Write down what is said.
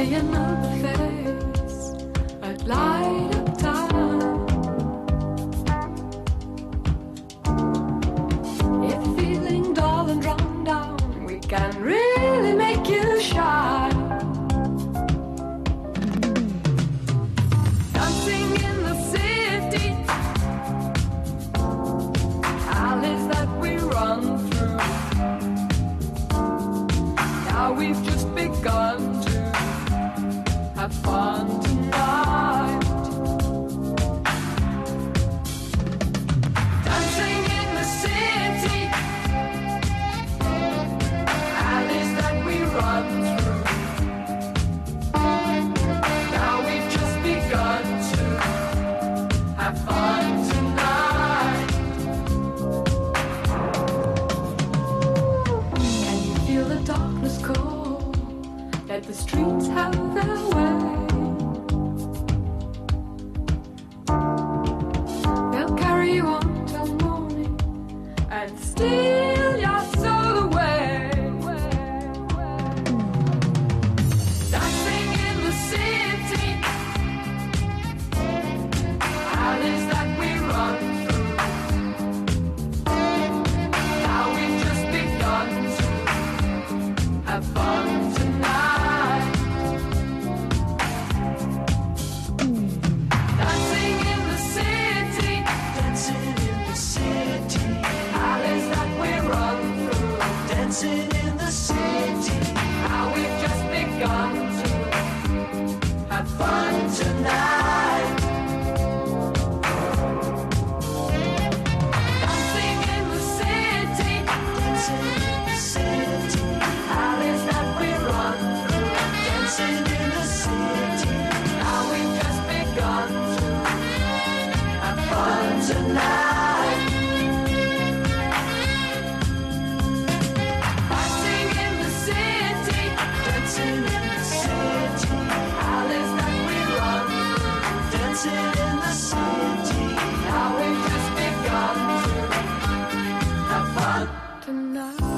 another face at light of time. If feeling dull and run down, we can really make you shine. Dancing in the city, alleys that we run through. Now we've just begun the streets have their way. They'll carry you on till morning and steal your soul away. Dancing in the city, alleys that we run fun dancing in the city Now we've just begun to have fun tonight. Tonight.